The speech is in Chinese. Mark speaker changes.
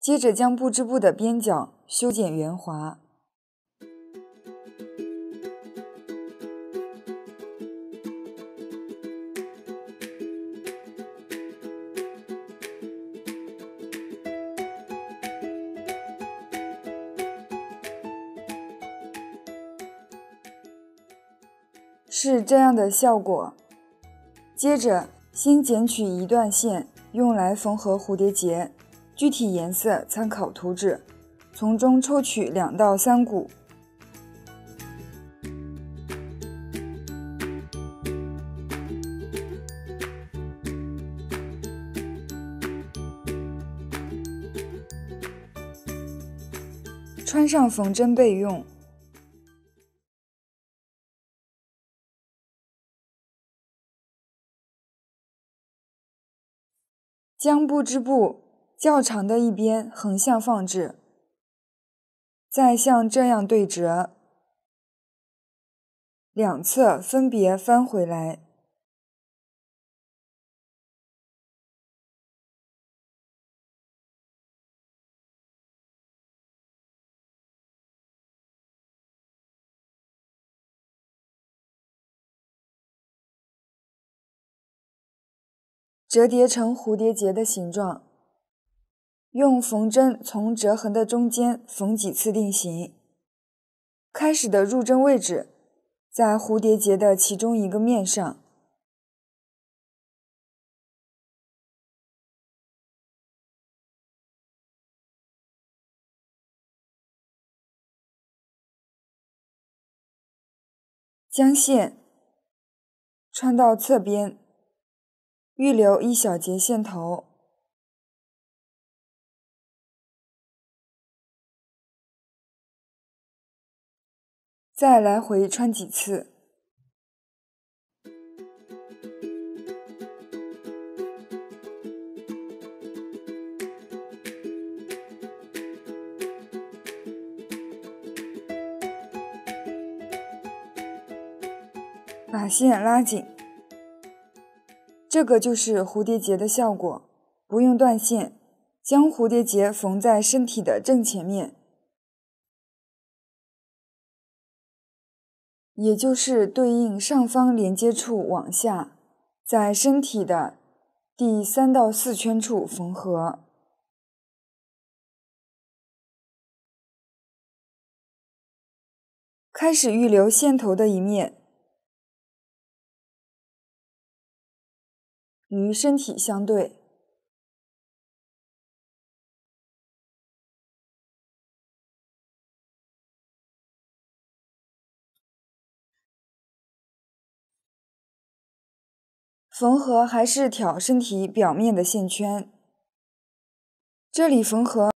Speaker 1: 接着将布织布的边角修剪圆滑。是这样的效果。接着，先剪取一段线，用来缝合蝴蝶结，具体颜色参考图纸，从中抽取两到三股。穿上缝针备用。将布织布较长的一边横向放置，再像这样对折，两侧分别翻回来。折叠成蝴蝶结的形状，用缝针从折痕的中间缝几次定型。开始的入针位置在蝴蝶结的其中一个面上，将线穿到侧边。预留一小节线头，再来回穿几次，把线拉紧。这个就是蝴蝶结的效果，不用断线，将蝴蝶结缝在身体的正前面，也就是对应上方连接处往下，在身体的第三到四圈处缝合。开始预留线头的一面。与身体相对，缝合还是挑身体表面的线圈。这里缝合。